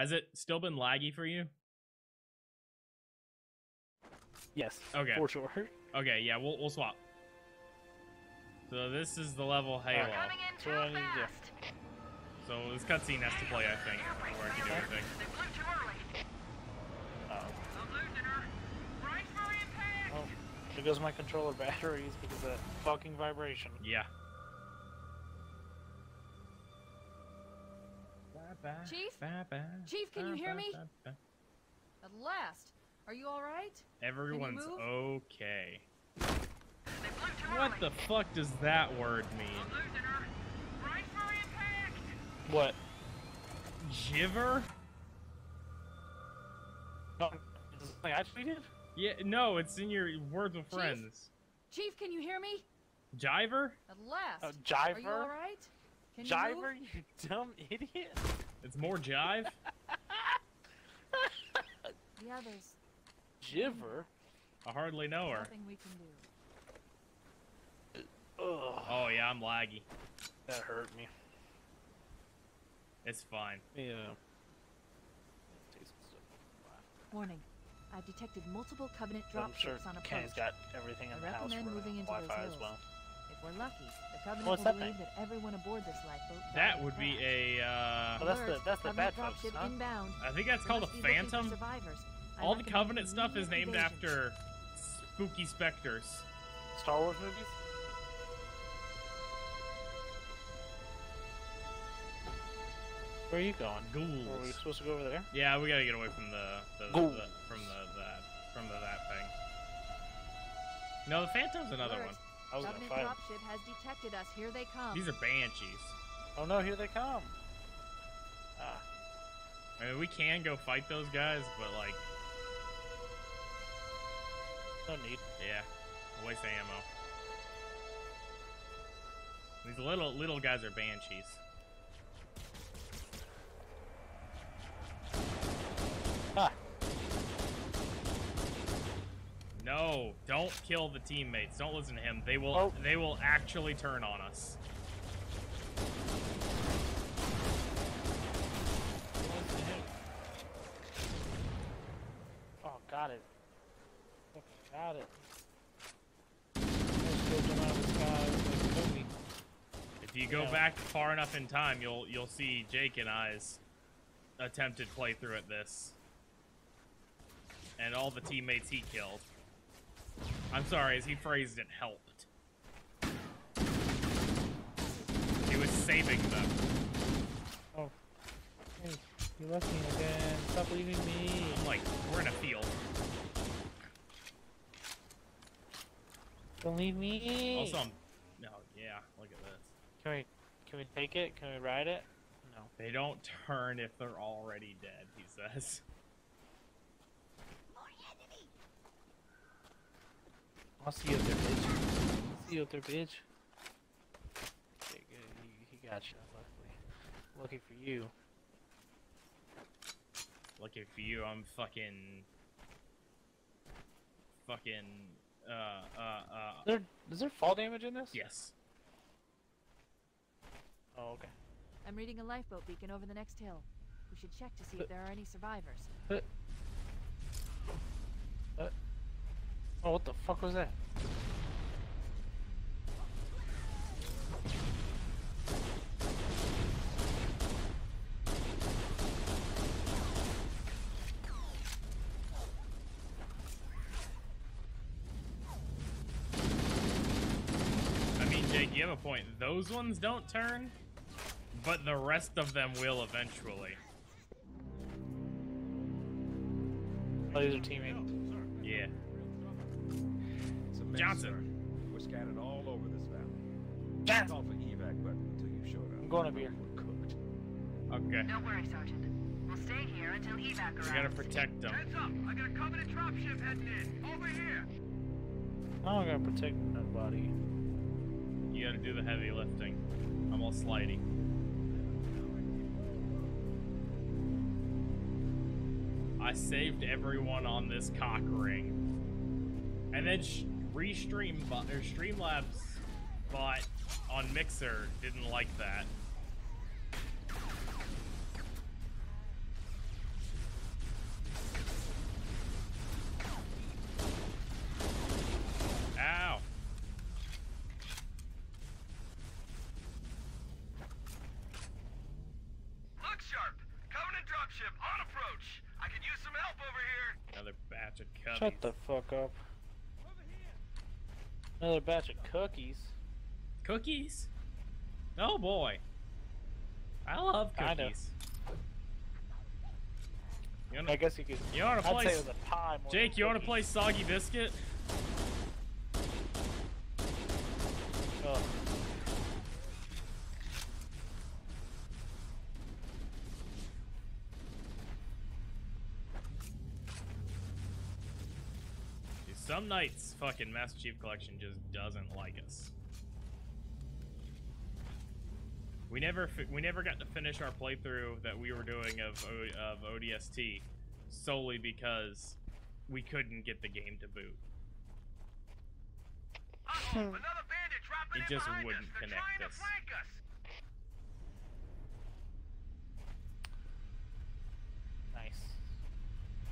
Has it still been laggy for you? Yes. Okay. For sure. Okay, yeah, we'll we'll swap. So this is the level Halo. Alright. Coming in too I need to fast. So this cutscene has to play, I think, before I can do anything. They blew too early. Oh. I'm losing her. Brace for impact. oh. There goes my controller batteries because of that fucking vibration. Yeah. Chief? Chief, can you hear me? At last. Are you all right? Everyone's okay. They blew too What the fuck does that word mean? I'm losing her. Brace for impact. What? Jiver? No, is this something I tweeted? Yeah, no, it's in your words with friends. Chief, can you hear me? Jiver? At last. Uh, Are you all Jiver? right? Can Jiver, move? you dumb idiot. It's more jive? The others. Jiver? I hardly know her. Nothing we can do. Ugh. Oh yeah, I'm laggy. That hurt me. It's fine. Yeah. Warning. I've detected multiple Covenant I'm dropships sure on approach. Kenny's got everything in I the house recommend for moving into Wi-Fi as well. If we're lucky, the Covenant What's will that believe thing? that everyone aboard this lifeboat That would be a, uh... Oh, that's the- Alert, that's the Covenant bad folks, huh? inbound. I think that's called a must be looking for phantom. survivors. All the Covenant stuff is named evasion. after spooky specters. Star Wars movies? Where are you going? Were we Ghouls. supposed to go over there? Yeah, we gotta get away from the, the, the from the that from the that thing. No, the Phantom's another Alert. one. I was gonna Covenant fight 'em. dropship has detected us. Here they come. These are banshees. Oh no, here they come. Ah, I mean, we can go fight those guys, but like, no need. yeah, waste of ammo. These little little guys are banshees. Ah, No, don't kill the teammates. Don't listen to him. They will Oh. they will actually turn on us. oh, got it. Got it. Let's go jump out of the sky like a movie. If you go Yeah. back far enough in time, you'll you'll see Jake and I's attempted playthrough at this, and all the teammates he killed. I'm sorry, as he phrased it, helped. He was saving them. Oh, hey, you left me again. Stop leaving me. I'm like, we're in a field. Don't leave me. Also, I'm, no, yeah, look at this. Can we, can we take it? Can we ride it? No. They don't turn if they're already dead, he says. I'll see you up there, bitch. See you up there, bitch. Okay, good. He, he got you, luckily. Lucky for you. Lucky for you, I'm fucking. Fucking. Uh, uh, uh. Is there, is there fall damage in this? Yes. Oh, okay. I'm reading a lifeboat beacon over the next hill. We should check to see if there are any survivors. Oh, what the fuck was that? I mean, Jake, you have a point. Those ones don't turn, but the rest of them will eventually. Oh, these are teammates. Yeah. Mess, Johnson. sir. We're scattered all over this valley. Johnson! Call for evac button until you showed up. I'm going to be here. Cooked. Okay. Don't worry, Sergeant. We'll stay here until evac arrives. We gotta protect them. Heads up! I got a Covenant dropship heading in. Over here. I'm gonna protect nobody. You gotta do the heavy lifting. I'm all slidey. I saved everyone on this cock ring. And then free stream bot or Streamlabs bot on Mixer didn't like that. Ow. Look sharp. Covenant dropship on approach. I could use some help over here. Another batch of. Shut the fuck up. Another batch of cookies. Cookies? Oh boy. I love cookies. You I wanna, guess you could. you I'd say play? it was a pie Jake, you wanna play Soggy Biscuit? Ugh. Dude, Some nights, fucking Master Chief Collection just doesn't like us. We never, we never got to finish our playthrough that we were doing of o- of ODST solely because we couldn't get the game to boot. Uh-oh, hmm. another bandit dropping It just wouldn't us. Connect us. To us. Nice.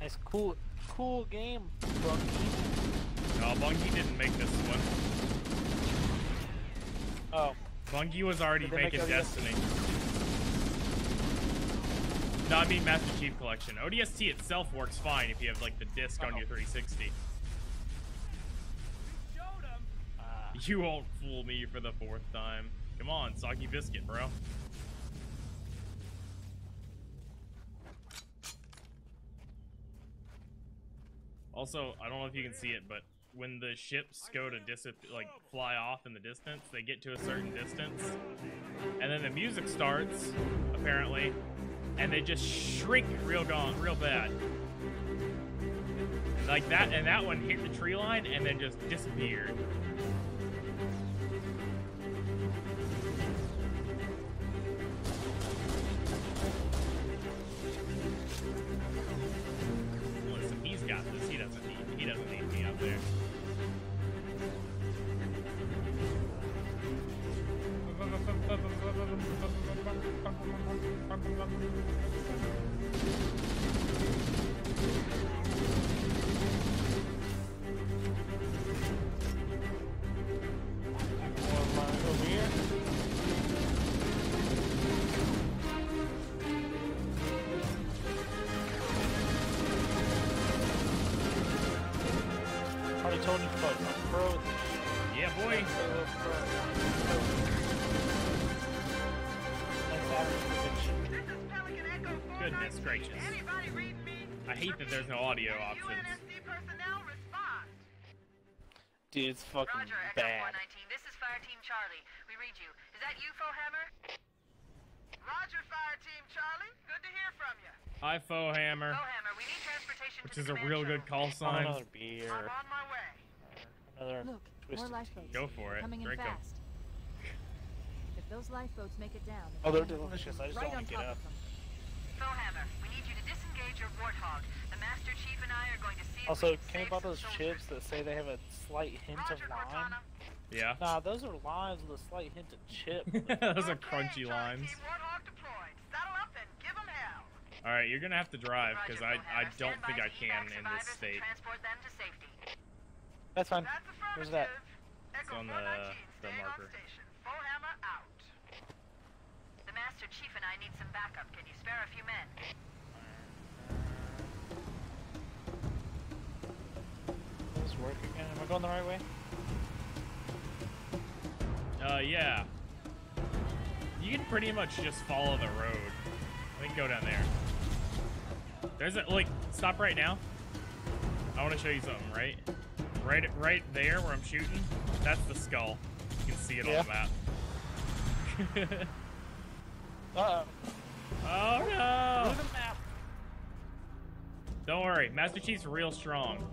Nice, cool, cool game, Bungie. No, Bungie didn't make this one. Oh, Bungie was already make making Destiny. No, I mean Master Chief Collection. ODST itself works fine if you have like the disc on Uh-oh. your 360. ah, You won't fool me for the fourth time. Come on, soggy biscuit, bro. Also, I don't know if you can see it, but when the ships go to like fly off in the distance, they get to a certain distance, and then the music starts, apparently, and they just shrink real gone, real bad. Like that, and that one hit the tree line and then just disappeared. Gracious. Anybody reading me? I hate that there's no audio Any options. Personnel respond. Dude, it's fucking Roger, bad. 419. This is Fire Team Charlie. We read you. Is that you, Hammer? Roger, Fire Team Charlie. Good to hear from you. Hi, Foehammer, Hammer, we need transportation which to is a command real good call sign. another beer. I'm on my way. Another Look, more lifeboats. Go for it. Coming in Drink 'em. fast. If those lifeboats make it down, Oh, they're delicious. I just right don't on wanna get top up. of them. Hammer, we need you to disengage your warthog. The Master Chief and I are going to see if Also, we can can you save buy those soldiers. chips that say they have a slight hint Roger, of lime? Cortana. Yeah, Nah, those are limes with a slight hint of chip. those are crunchy Charlie limes. Team Warthog deployed. Saddle up and give 'em hell. All right, you're gonna have to drive because I I don't think I can in this state. Transport them to safety. That's fine. That's Where's that? Echo on the- the marker. on station. Foehammer out. The Master Chief and I need some backup. Can you spare a few men? Does work again? Am I going the right way? Uh, yeah. You can pretty much just follow the road. I think go down there. There's a like stop right now. I want to show you something. Right, right, right there where I'm shooting. That's the skull. You can see it Yeah. on the map. Uh oh oh. no! Through the map. Don't worry, Master Chief's real strong.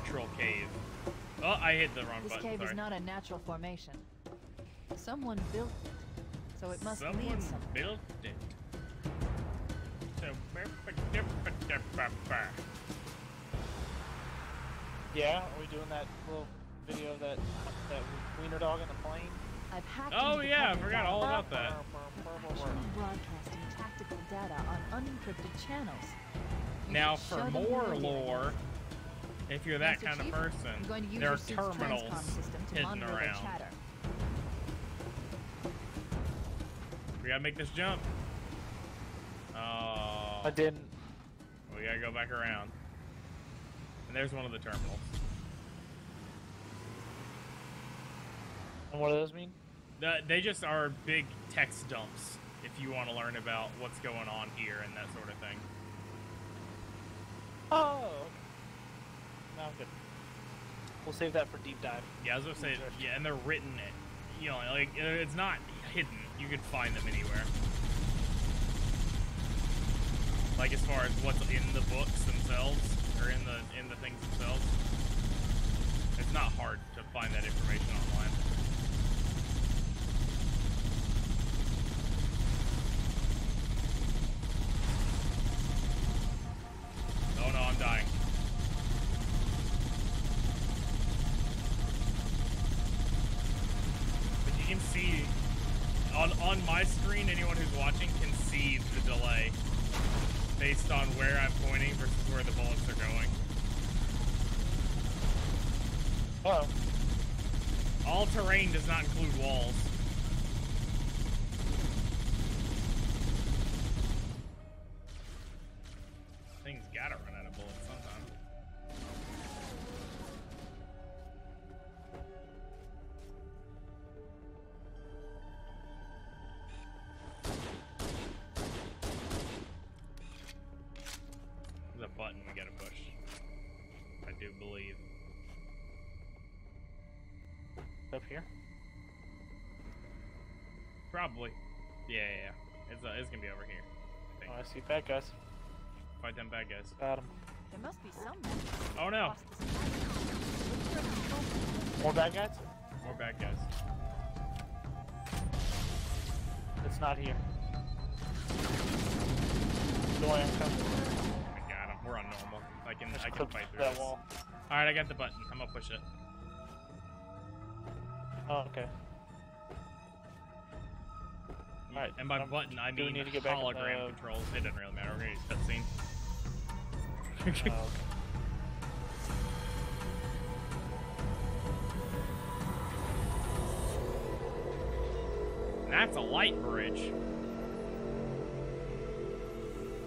Unnatural cave. Oh, I hit the wrong This button. cave sorry. is not a natural formation. Someone built it, so it must Someone lead somewhere. built it. So, Yeah, are we doing that little video of that that wiener dog in the plane? I've hacked Oh the yeah, I forgot all about that. Broadcasting tactical data on unencrypted channels. You Now for more the video. lore, if you're that Master kind of person, I'm going to use there your are terminals system to hidden monitor their around. chatter. We gotta make this jump. Oh, I uh, didn't. we gotta go back around. And there's one of the terminals. And what does those mean? The, they just are big text dumps if you want to learn about what's going on here and that sort of thing. Oh. Okay. No, I'm good. We'll save that for deep dive. Yeah, I was gonna say, yeah, and they're written, It, you know, like it's not hidden. You can find them anywhere. Like as far as what's in the books themselves, or in the in the things themselves, it's not hard to find that information online. On on my screen, anyone who's watching can see the delay based on where I'm pointing versus where the bullets are going. Oh. All terrain does not include walls. See bad guys. Fight them bad guys. Got him. There must be some. Oh no! across the supply chain. Look for a control point. More bad guys? More bad guys. It's not here. Don't worry, I'm coming. I got him. We're on normal. I can, Just I can fight through that this. wall. Alright, I got the button. I'm gonna push it. Oh, okay. Alright, and by um, button, I do mean need to get back hologram the- controls. It doesn't really matter. We're gonna use cutscene. Oh, okay. That's a light bridge.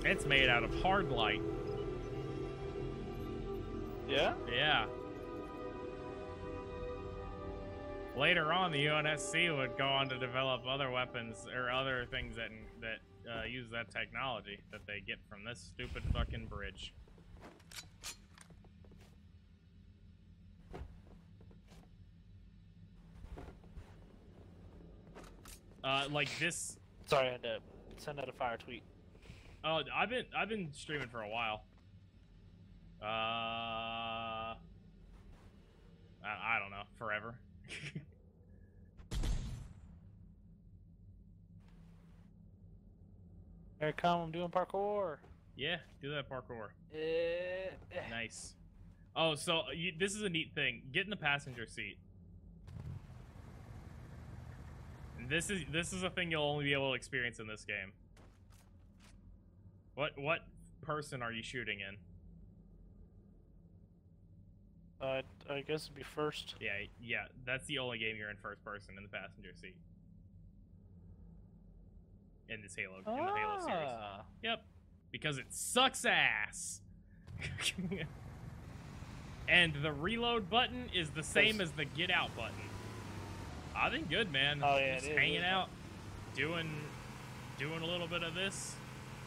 It's made out of hard light. Yeah? Yeah. Later on, the UNSC would go on to develop other weapons or other things that that uh, use that technology that they get from this stupid fucking bridge. Uh, like this. Sorry, I had to send out a fire tweet. Oh, I've been I've been streaming for a while. Uh, I, I don't know, forever. Here I come, I'm doing parkour. yeah, do that parkour. Eh. Nice. Oh, so you, this is a neat thing. Get in the passenger seat. This is this is a thing you'll only be able to experience in this game. What what person are you shooting in? Uh, I guess it'd be first. Yeah, yeah, that's the only game you're in first person in the passenger seat. In this Halo, in the Halo series. Ah. Yep, because it sucks ass. and the reload button is the same as the get out button. I've been good, man. Oh, yeah, Just hanging out, doing, doing a little bit of this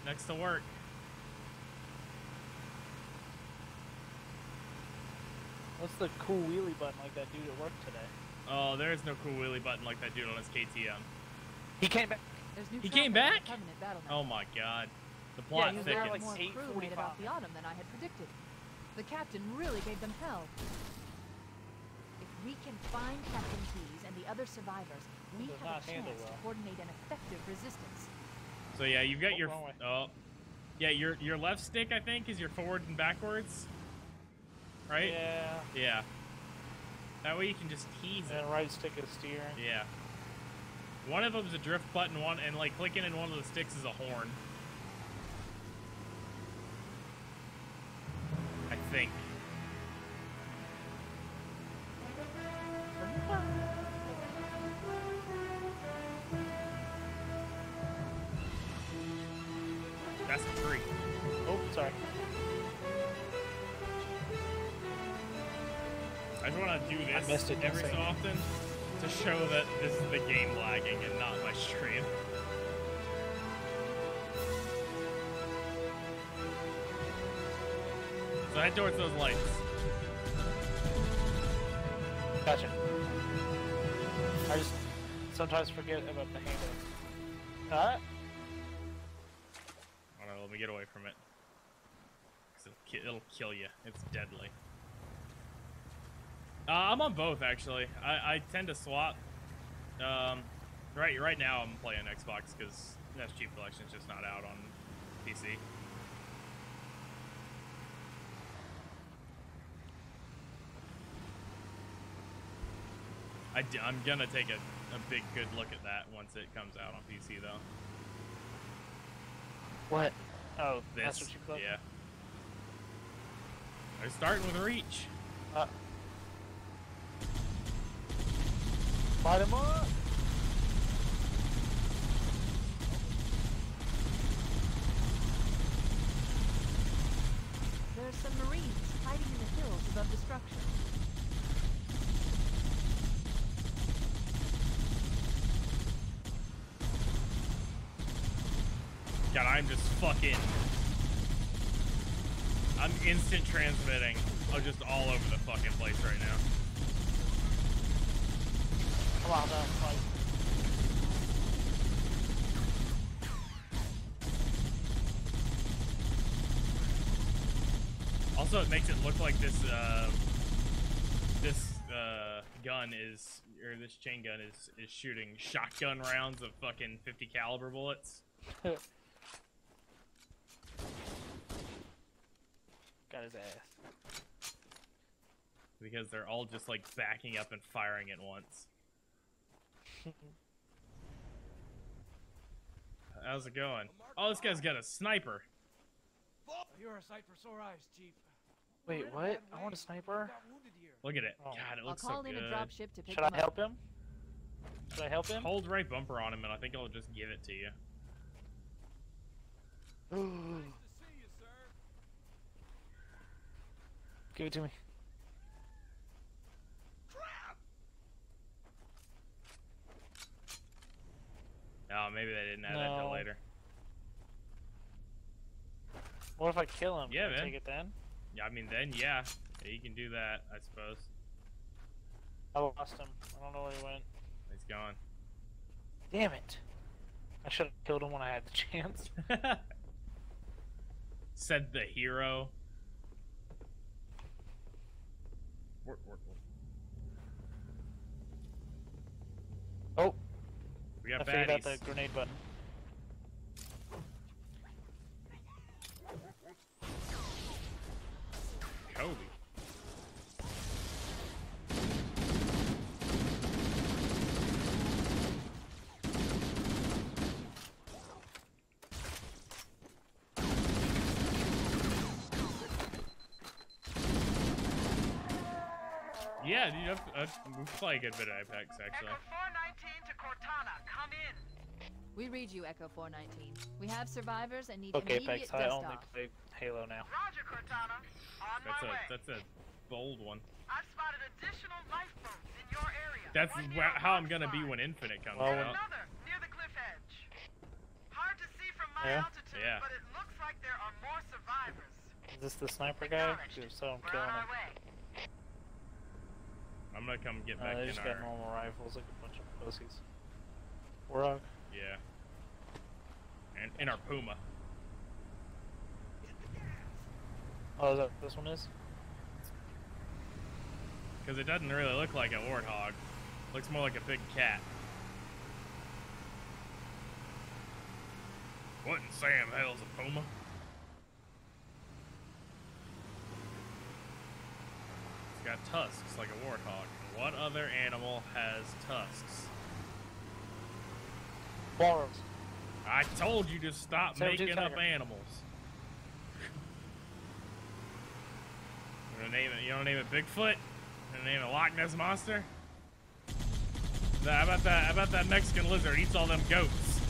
next to work. What's the cool wheelie button like that dude at work today? Oh, there is no cool wheelie button like that dude on his KTM. He came back. There's new He came back? the Covenant battle Oh my god, the plot he was there thickens. like more crew made it 8:45. off the autumn than I had predicted. The captain really gave them hell. If we can find Captain Keyes and the other survivors, we Does have a handle chance to coordinate an effective resistance. So yeah, you've got Oh, your oh, yeah, your your left stick I think is your forward and backwards, right? Yeah. Yeah. That way you can just tease it. And right stick is steering. Yeah. One of them's a drift button, one and like clicking in one of the sticks is a horn. I think. That's a tree. Oh, sorry. I just want to do this every so often to show that this is the game lagging and not my stream. So head towards those lights. Gotcha. I just sometimes forget about the handle. Alright. I let me get away from it. 'Cause it'll, ki- it'll kill you. It's deadly. Uh, I'm on both actually. I, I tend to swap. Um, right right now I'm playing Xbox because SG Collection's just not out on PC. I d- I'm gonna take a, a big good look at that once it comes out on PC though. What? Oh, This, that's what you click? yeah. I'm starting with Reach. Uh, light him up! There are some Marines hiding in the hills above the structure. God, I'm just fucking. I'm instant transmitting. I'm just all over the fucking place right now. Come on, now. Also, it makes it look like this uh, this uh, gun is or this chain gun is is shooting shotgun rounds of fucking 50 caliber bullets. Got his ass. because they're all just like backing up and firing at once. How's it going? Oh, this guy's got a sniper. You're a sight for sore eyes, Chief. Wait, what? I want a sniper? Look at it. Oh. God, it I'll looks call so in good. a dropship to pick Should I help him? Should I help him? Hold right bumper on him, and I think I'll just give it to you. Give it to me. Oh, maybe they didn't add that till later. What if I kill him? Yeah, man. Take it then? Yeah, I mean, then yeah, yeah, you can do that, I suppose. I lost him. I don't know where he went. He's gone. Damn it! I should have killed him when I had the chance. Said the hero. Work, work, work. Oh, We I got figured out the grenade button. Yeah, dude, I've, I've, we play a good bit of Apex actually. Echo 419 to Cortana, come in. We read you, Echo 419. We have survivors and need Okay, immediate Pex, I only off. play Halo now. Roger, Cortana. On That's my a way. that's a bold one. I've spotted additional lifeboats in your area. That's One wha- near how I'm gonna be when Infinite comes Well, And out. another near the cliff edge. Hard to see from my Yeah? altitude, Yeah. but it looks like there are more survivors. Is this the sniper guy? If so, I'm We're killing on him. I'm gonna come get Uh, back they in just our got normal rifles like a bunch of pussies. Warhawk. yeah, and in our Puma. Oh, is that what this one is? Because it doesn't really look like a warthog. Looks more like a big cat. What in Sam hell's a puma? Got tusks like a warthog. What other animal has tusks? Bars. I told you to stop making up animals. You don't name it. You don't name it Bigfoot. You don't name it Loch Ness monster. How about that? How about that Mexican lizard eats all them goats?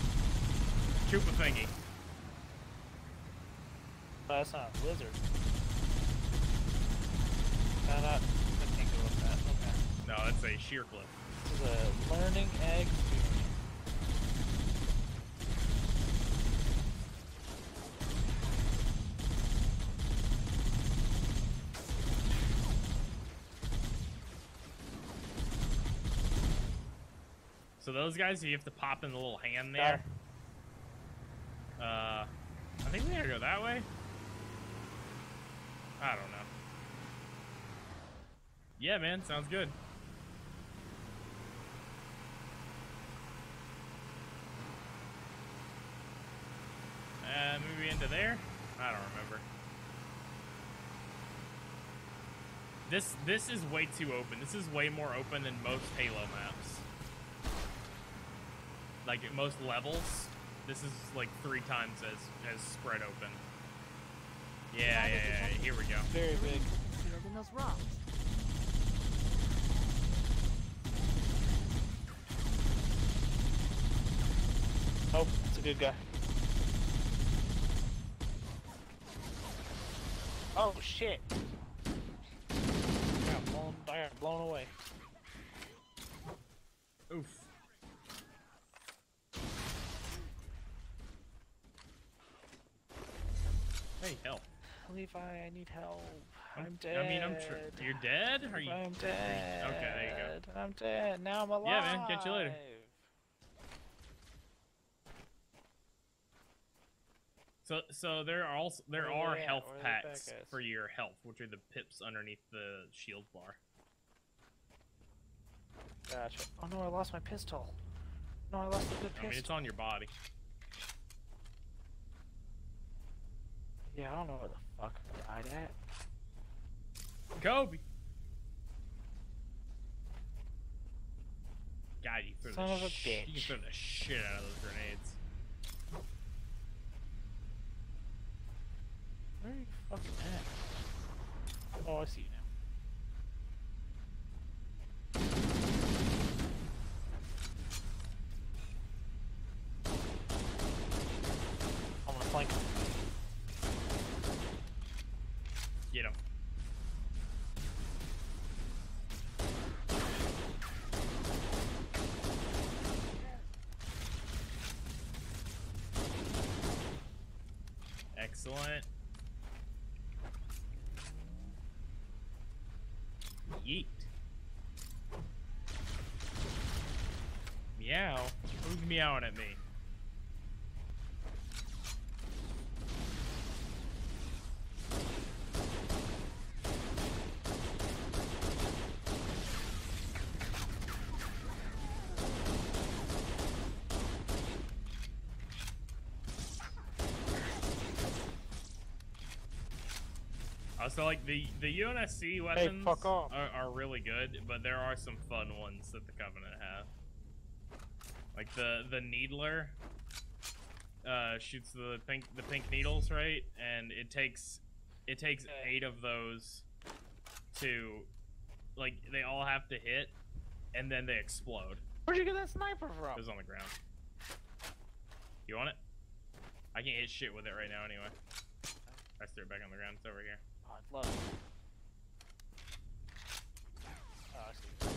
Chupa thingy. That's not a lizard. No, not. I can't go with that. Okay. No, that's a sheer cliff. This is a learning egg. So those guys, you have to pop in the little hand there. Uh, I think we gotta go that way. I don't know. Yeah, man, sounds good. Uh, maybe into there? I don't remember. This this is way too open. This is way more open than most Halo maps. Like at most levels, this is like three times as as spread open. Yeah, yeah, yeah. yeah. Here we go. Very big. Concealed in those rocks. Oh, it's a good guy. Oh shit! I got blown, I got blown away. Oof. Hey, help. Levi, I need help. I'm- I'm dead. I mean, I'm you're dead? Are you? I'm dead. Okay, there you go. I'm dead. Now I'm alive. Yeah, man, catch you later. So, so there are also there Where are they at? health Where are the packs for your health, which are the pips underneath the shield bar. Gotcha. Oh no, I lost my pistol. No, I lost the good I mean, it's on your body. Yeah, I don't know where the fuck I died at. Kobe. God, you threw Son the of a sh- You bitch. threw the shit out of those grenades. Where are you fucking at? Oh, I see you now. I'm gonna flank him. Get him. Meowing at me? Uh, so like the the UNSC weapons off. Are, are really good, but there are some fun ones that the Covenant have. Like the the Needler uh, shoots the pink the pink needles, right? And it takes it takes eight of those to like they all have to hit, and then they explode. Where'd you get that sniper from? It was on the ground. You want it? I can't hit shit with it right now anyway. I threw it back on the ground. It's over here. Oh, I'd love it. Oh, I see.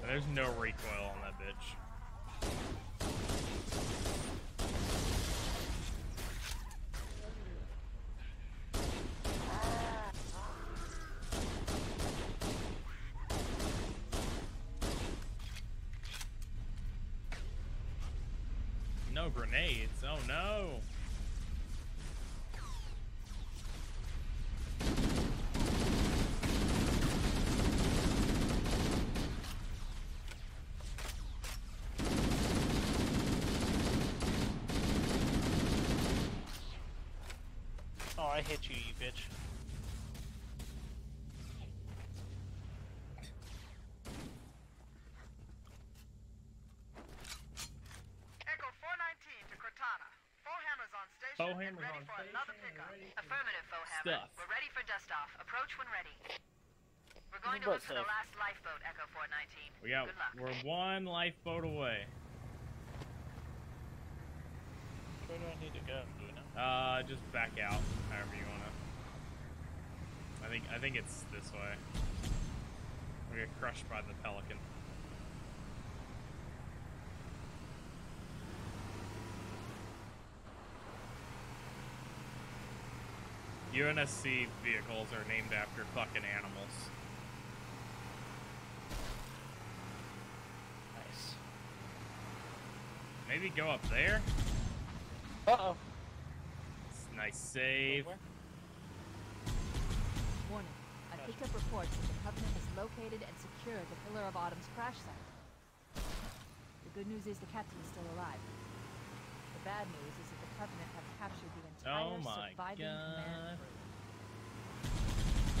And There's no recoil on that bitch. I hit you, you bitch. Echo 419 to Cortana. Four hammers on station four and ready for station, another pickup. Affirmative, Foehammer. Stuff. We're ready for dust off. Approach when ready. We're going to look for the last lifeboat, Echo 419. We got, We're one lifeboat away. Where do I need to go? Do you know? Uh, just back out, however you wanna. I think I think it's this way. We get crushed by the pelican. UNSC vehicles are named after fucking animals. Nice. Maybe go up there. Uh oh. Nice save. Warning. I picked up reports that the Covenant has located and secured the Pillar of Autumn's crash site. The good news is the captain is still alive. The bad news is that the Covenant have captured the entire Oh my surviving God. command crew.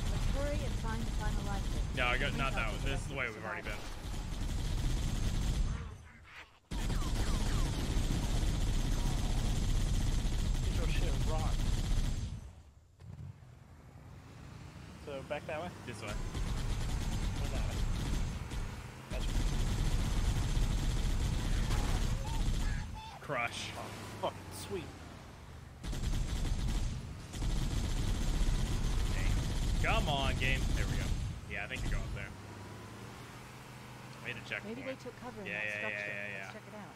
Let's hurry and find the final lifeboat. No, I got not that help one. This is the way we've already been. survivors. Get your shit rocked. So back that way? This way. Or that way? Gotcha. Crush. Oh, fuck, sweet. Come on, game. There we go. Yeah, I think you're going up there. Made a check Maybe they took cover in Yeah, that yeah, yeah, structure. yeah, Let's yeah. check it out.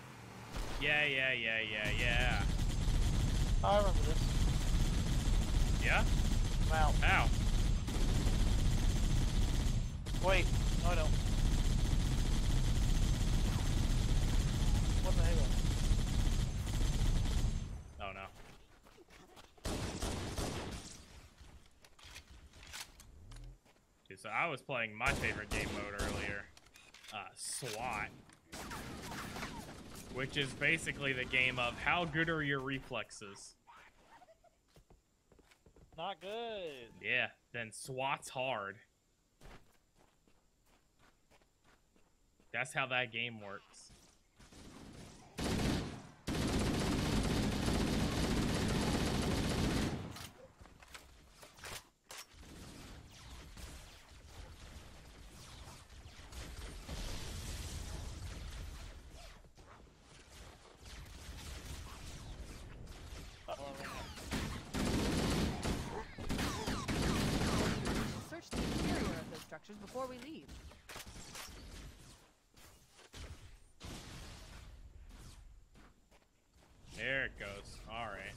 Yeah, yeah, yeah, yeah, yeah. I remember this. Yeah? I'm out. Wait, no I don't. What the hell? Oh no. Dude, so I was playing my favorite game mode earlier, uh, SWAT, which is basically the game of how good are your reflexes. Not good. Yeah, then SWAT's hard. That's how that game works. Uh-oh, I ran out. We should search the interior of those structures before we leave. There it goes. All right.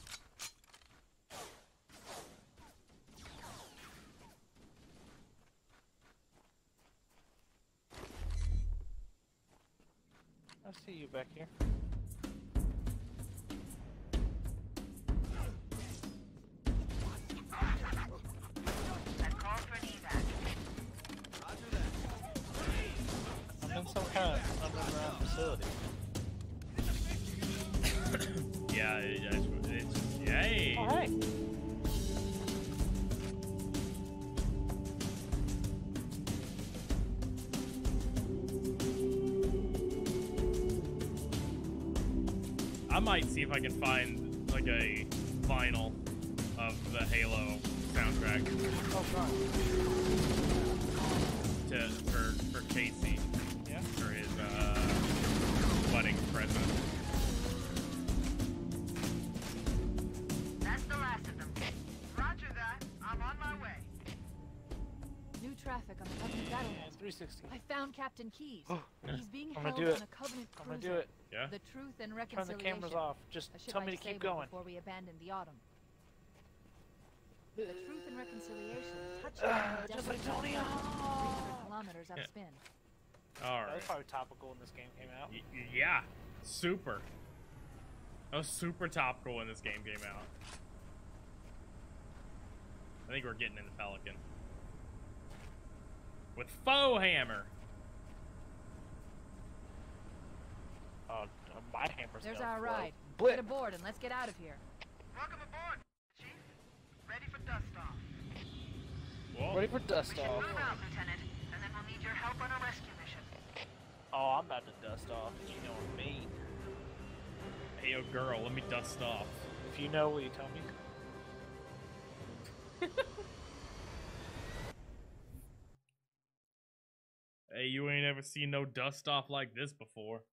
I see you back here. I've called for an evac. Roger that. I'm in some kind of underground facility. Yeah, it, it's, it's yay. Oh, hey! I might see if I can find like a vinyl of the Halo soundtrack Oh, God. to for for Casey Yeah? for his uh, wedding present. That's the last of them. Roger that. I'm on my way. New traffic on the Covenant battle 360. I found Captain Keyes. He's being I'm held on a Covenant I'm cruiser. gonna do it. Yeah. The Truth and reconciliation. Turn the cameras off. Just tell I me to keep going. Before we abandoned the Autumn. The Truth and Reconciliation touched Uh, just like desert Tony kilometers Yeah. upspin. All That was probably topical when this game came out. Y- y- yeah, super. That was super topical when this game came out. I think we're getting in the Pelican. With Foe Hammer. Oh, my hammer's There's gonna our float. ride. Blip. Get aboard and let's get out of here. Welcome aboard, Chief. Ready for dust off. Whoa. Ready for We dust should off. move out, Lieutenant, and then we'll need your help on a rescue mission. Oh, I'm about to dust off. You know what I mean. Hey, yo, girl, let me dust off. If you know, will you tell me? hey, you ain't ever seen no dust off like this before.